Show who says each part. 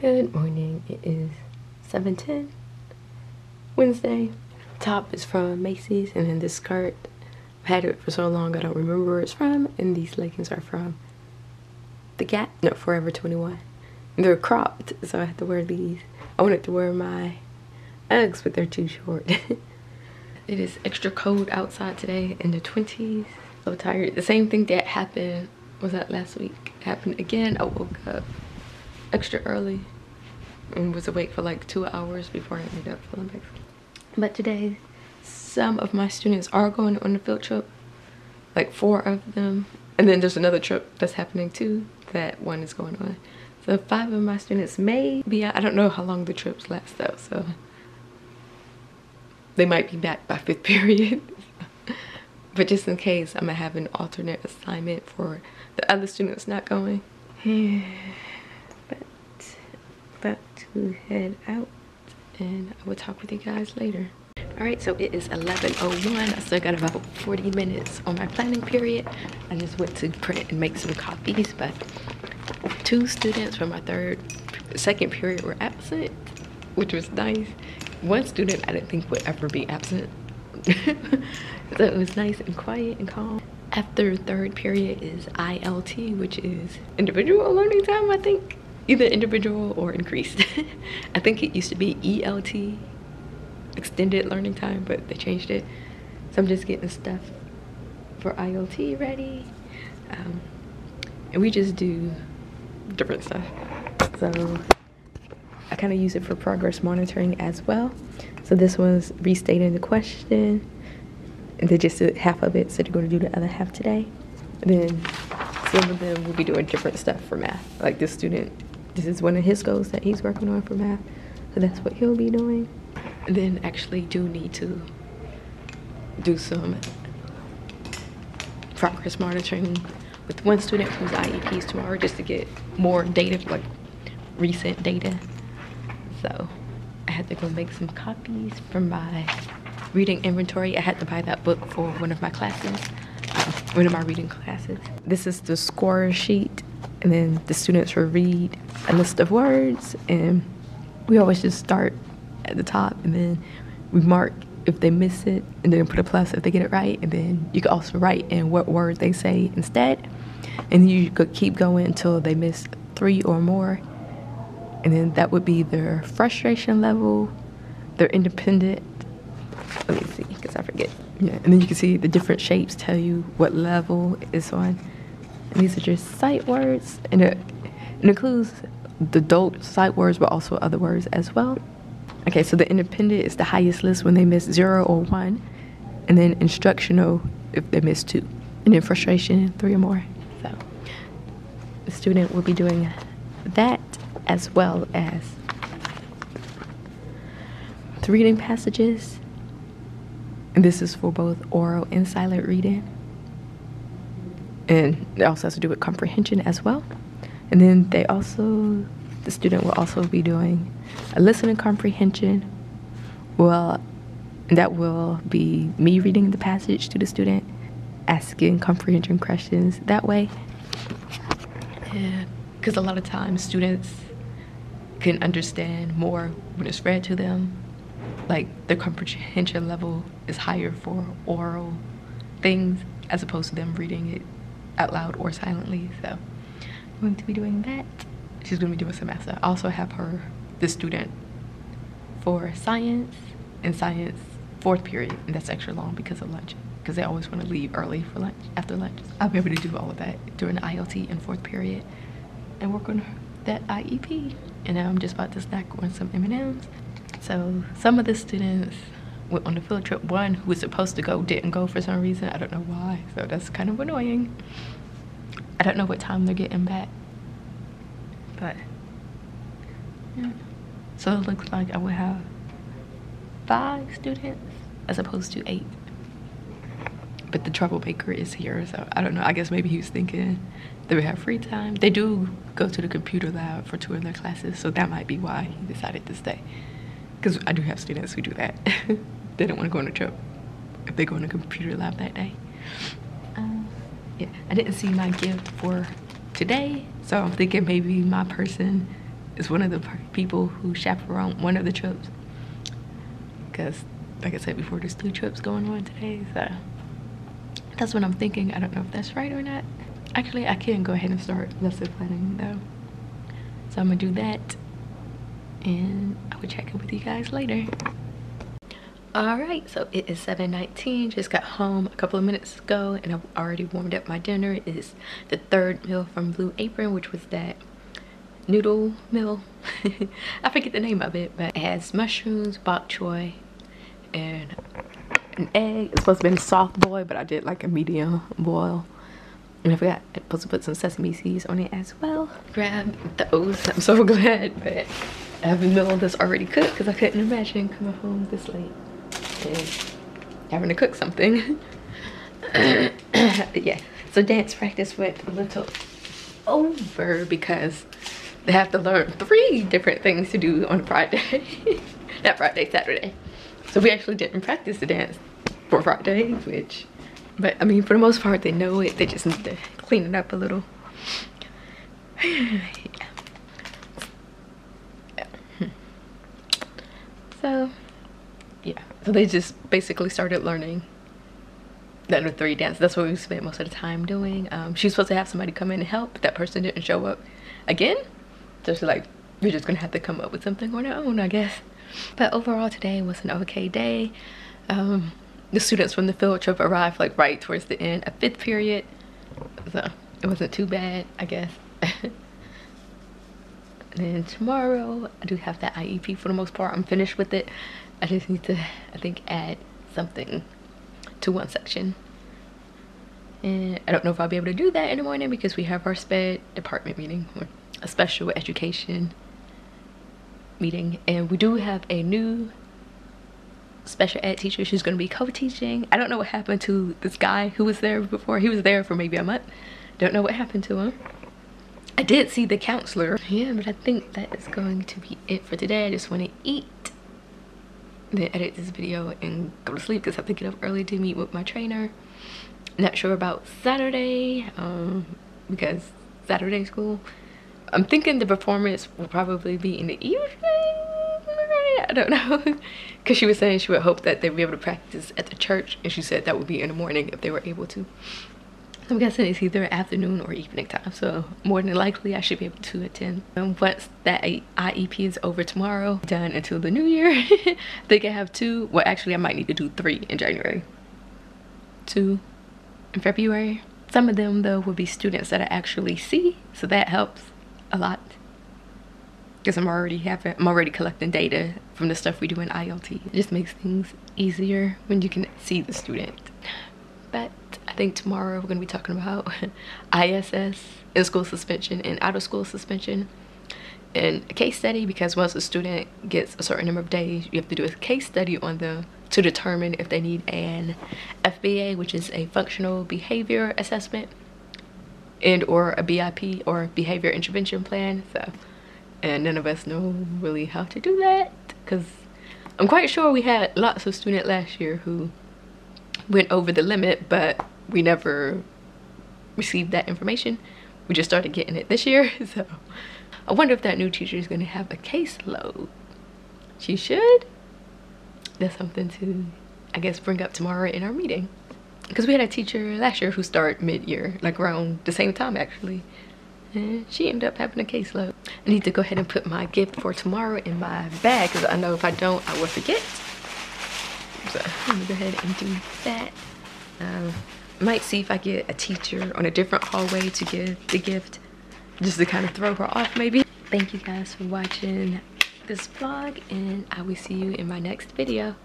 Speaker 1: Good morning. It is 7:10 Wednesday. Top is from Macy's and then this skirt I've had it for so long I don't remember where it's from and these leggings are from The Gap, no, Forever 21. They're cropped so I had to wear these. I wanted to wear my Uggs but they're too short. it is extra cold outside today in the 20s. So tired. The same thing that happened was that last week happened again. I woke up extra early and was awake for like two hours before I ended up feeling better. But today, some of my students are going on a field trip, like four of them. And then there's another trip that's happening too, that one is going on. So five of my students may be I don't know how long the trips last though, so they might be back by fifth period. but just in case, I'm gonna have an alternate assignment for the other students not going. about to head out and I will talk with you guys later. All right, so it is 11.01. I still got about 40 minutes on my planning period. I just went to print and make some copies, but two students from my third, second period were absent, which was nice. One student I didn't think would ever be absent. so it was nice and quiet and calm. After third period is ILT, which is individual learning time, I think either individual or increased. I think it used to be ELT, extended learning time, but they changed it. So I'm just getting stuff for ILT ready. Um, and we just do different stuff. So I kind of use it for progress monitoring as well. So this was restating the question and they just did half of it, so they're going to do the other half today. And then some of them will be doing different stuff for math. Like this student this is one of his goals that he's working on for math. So that's what he'll be doing. And then actually do need to do some progress monitoring with one student whose IEPs tomorrow just to get more data, like recent data. So I had to go make some copies from my reading inventory. I had to buy that book for one of my classes, uh, one of my reading classes. This is the score sheet and then the students will read a list of words and we always just start at the top and then we mark if they miss it and then put a plus if they get it right and then you can also write in what word they say instead. And you could keep going until they miss three or more and then that would be their frustration level their independent let me see because i forget. Yeah and then you can see the different shapes tell you what level it's on these are just sight words, and it, it includes the adult sight words, but also other words as well. Okay, so the independent is the highest list when they miss zero or one, and then instructional if they miss two, and then frustration three or more. So the student will be doing that as well as the reading passages, and this is for both oral and silent reading and it also has to do with comprehension as well. And then they also, the student will also be doing a listening comprehension. Well, that will be me reading the passage to the student, asking comprehension questions that way. Yeah, because a lot of times students can understand more when it's read to them. Like the comprehension level is higher for oral things as opposed to them reading it out loud or silently. So I'm going to be doing that. She's going to be doing semester. I also have her, the student, for science and science fourth period. And that's extra long because of lunch. Because they always want to leave early for lunch, after lunch. I'll be able to do all of that during the ILT and fourth period and work on that IEP. And now I'm just about to snack on some M&Ms. So some of the students went on the field trip. One who was supposed to go didn't go for some reason. I don't know why. So that's kind of annoying. I don't know what time they're getting back. But yeah. So it looks like I would have five students as opposed to eight. But the troublemaker is here, so I don't know. I guess maybe he was thinking they would have free time. They do go to the computer lab for two of their classes, so that might be why he decided to stay. Because I do have students who do that. they don't want to go on a trip if they go in a computer lab that day. Um, yeah, I didn't see my gift for today, so I'm thinking maybe my person is one of the people who chaperone one of the trips. Because, like I said before, there's two trips going on today, so that's what I'm thinking. I don't know if that's right or not. Actually, I can go ahead and start lesson planning though. So I'm gonna do that and I will check in with you guys later. All right, so it is 7.19, just got home a couple of minutes ago and I've already warmed up my dinner. It is the third meal from Blue Apron, which was that noodle meal. I forget the name of it, but it has mushrooms, bok choy, and an egg. It's supposed to be a soft boil, but I did like a medium boil. And I forgot I'm supposed to put some sesame seeds on it as well. Grab those. I'm so glad that I have a meal that's already cooked because I couldn't imagine coming home this late having to cook something. yeah. So dance practice went a little over because they have to learn three different things to do on Friday. Not Friday, Saturday. So we actually didn't practice the dance for Friday, which but I mean, for the most part, they know it. They just need to clean it up a little. Yeah. So, yeah. So they just basically started learning the three dance. That's what we spent most of the time doing. Um, she was supposed to have somebody come in and help, but that person didn't show up again. So she's like, we're just gonna have to come up with something on our own, I guess. But overall, today was an okay day. Um, the students from the field trip arrived like right towards the end of fifth period so it wasn't too bad i guess and then tomorrow i do have that iep for the most part i'm finished with it i just need to i think add something to one section and i don't know if i'll be able to do that in the morning because we have our sped department meeting a special education meeting and we do have a new special ed teacher. She's going to be co-teaching. I don't know what happened to this guy who was there before. He was there for maybe a month. Don't know what happened to him. I did see the counselor. Yeah, but I think that is going to be it for today. I just want to eat, then edit this video and go to sleep because I have to get up early to meet with my trainer. Not sure about Saturday um, because Saturday school. I'm thinking the performance will probably be in the evening I don't know. Because she was saying she would hope that they'd be able to practice at the church. And she said that would be in the morning if they were able to. I'm guessing it's either afternoon or evening time. So more than likely I should be able to attend. And once that IEP is over tomorrow, done until the new year, they can have two. Well, actually I might need to do three in January. Two in February. Some of them though will be students that I actually see. So that helps a lot because I'm already having I'm already collecting data from the stuff we do in ILT. It just makes things easier when you can see the student. Think tomorrow we're gonna be talking about ISS, in-school suspension and out-of-school suspension and a case study because once a student gets a certain number of days, you have to do a case study on them to determine if they need an FBA, which is a functional behavior assessment and or a BIP or behavior intervention plan. So and none of us know really how to do that because I'm quite sure we had lots of students last year who went over the limit but we never received that information we just started getting it this year so I wonder if that new teacher is going to have a caseload she should that's something to I guess bring up tomorrow in our meeting because we had a teacher last year who started mid-year like around the same time actually and she ended up having a caseload. I need to go ahead and put my gift for tomorrow in my bag because I know if I don't, I will forget. So let me go ahead and do that. Um, might see if I get a teacher on a different hallway to give the gift just to kind of throw her off maybe. Thank you guys for watching this vlog and I will see you in my next video.